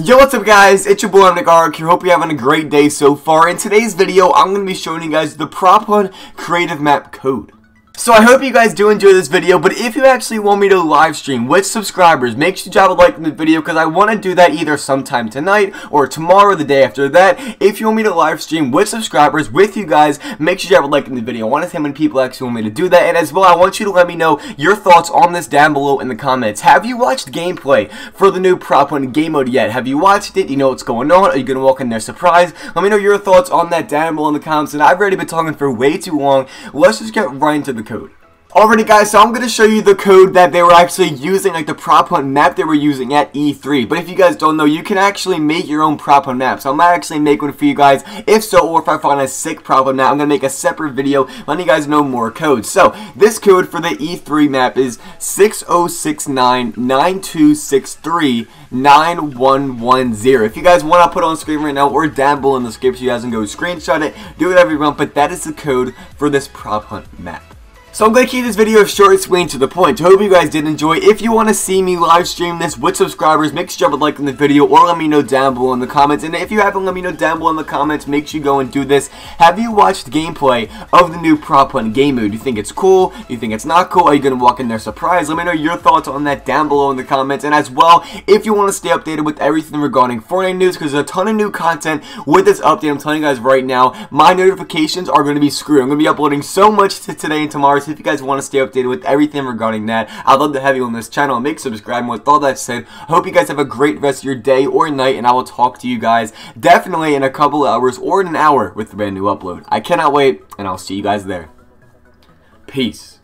Yo, what's up guys? It's your boy Omnic here. Hope you're having a great day so far. In today's video, I'm going to be showing you guys the Prop Hunt Creative Map code. So I hope you guys do enjoy this video, but if you actually want me to live stream with subscribers, make sure you drop a like in the video because I want to do that either sometime tonight or tomorrow the day after that. If you want me to live stream with subscribers with you guys, make sure you drop a like in the video. I want to see how many people actually want me to do that, and as well, I want you to let me know your thoughts on this down below in the comments. Have you watched gameplay for the new Prop Hunt game mode yet? Have you watched it? You know what's going on? Are you going to walk in there surprised? Let me know your thoughts on that down below in the comments, and I've already been talking for way too long. Let's just get right into the code. Alrighty guys, so I'm going to show you the code that they were actually using, like the prop hunt map they were using at E3. But if you guys don't know, you can actually make your own prop hunt map. So I might actually make one for you guys. If so, or if I find a sick prop hunt map, I'm going to make a separate video letting you guys know more codes. So this code for the E3 map is 606992639110. If you guys want to put on screen right now or down below in the description, you guys can go screenshot it, do whatever you want, but that is the code for this prop hunt map. So I'm going to keep this video short, sweet, to the point. I Hope you guys did enjoy. If you want to see me live stream this with subscribers, make sure you drop a like on the video or let me know down below in the comments. And if you haven't, let me know down below in the comments. Make sure you go and do this. Have you watched gameplay of the new Prop Hunt game mode? Do you think it's cool? Do you think it's not cool? Are you going to walk in there surprised? Let me know your thoughts on that down below in the comments. And as well, if you want to stay updated with everything regarding Fortnite news, because there's a ton of new content with this update. I'm telling you guys right now, my notifications are going to be screwed. I'm going to be uploading so much to today and tomorrow. So if you guys want to stay updated with everything regarding that, I'd love to have you on this channel. Make subscribe. And with all that said, I hope you guys have a great rest of your day or night, and I will talk to you guys definitely in a couple hours or in an hour with a brand new upload. I cannot wait, and I'll see you guys there. Peace.